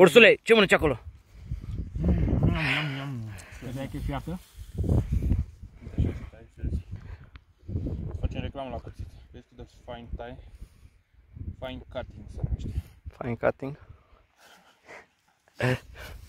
Ursule, ce mănânci acolo? Vedeai că e fiartă? Facem reclamă la cuțit. Vezi cât de fine tie? Fine cutting se numește. Fine cutting.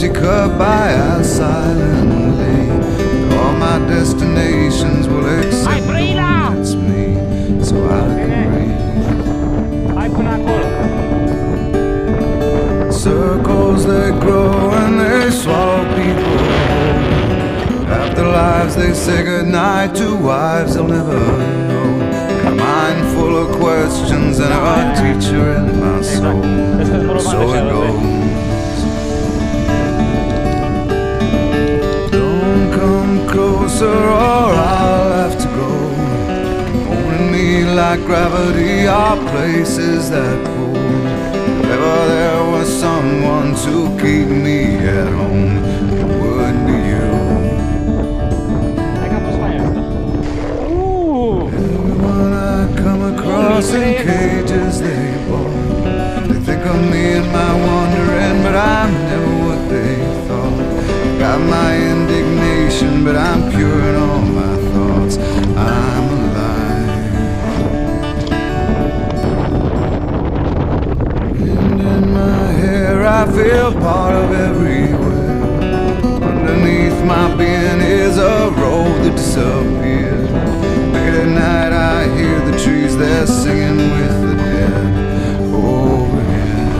empty cup by us silently. Destinations will accept it's me, so I can breathe. Hai până acolo. Circles they grow and they swallow people. After lives they say goodnight to wives they'll never know. A mind full of questions and a teacher in my soul. So it goes. Closer or I'll have to go. Holding me like gravity are places that pull. If ever there was someone to keep me at home, it would be you. Hai că am pus mai asta. Everyone I come across in cages they My being is a road that disappeared. Late at night, I hear the trees, they're singing with the dead overhead.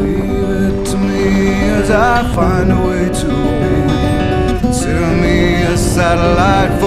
Leave it to me as I find a way to be. Consider me a satellite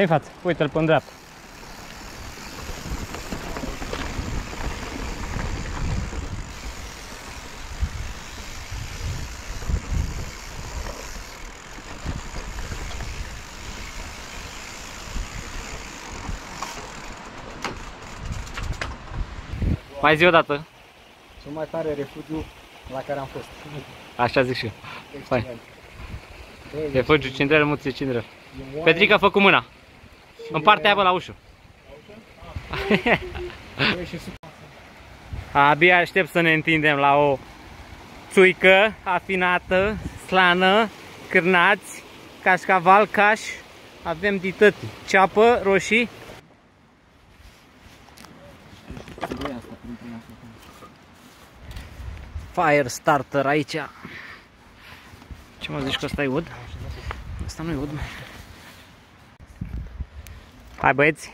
Dă-i față, uite-l pe dreapta. Mai zi o dată. Cel mai tare refugiu la care am fost. Așa zic și eu. Excelent. Refugiu Cindrel, Muții Cindrel. Petrica, fă cu mâna. În partea aia bă, la ușă. Abia aștept să ne întindem la o țuică afinată, slană, cârnați, cașcaval, caș. Avem dităti. Ceapă, roșii. Fire starter aici. Ce mă zici că ăsta e ud? Asta nu e ud, mă. Hai băieți.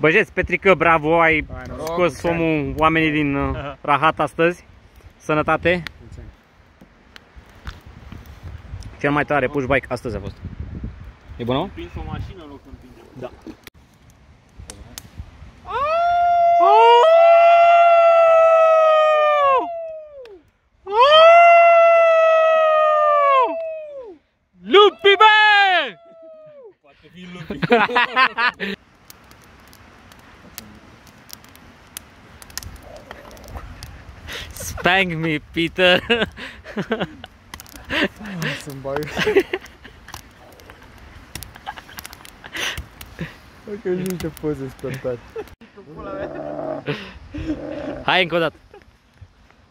Băjeți, Petrică, bravo, ai scos omul, oamenii din uh, Rahat astăzi. Sănătate. Cel mai tare push bike astăzi a fost. E bună? mă? Prins o mașină în loc să împinge. Spank me, Peter. Să-mi bag. Ok, niște poze splătate. Hai încă o dată.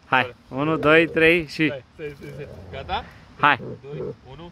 Hai. 1, 2, 3 și... Hai, stai, stai, stai. Gata? Hai. 2, 1.